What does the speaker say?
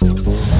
Música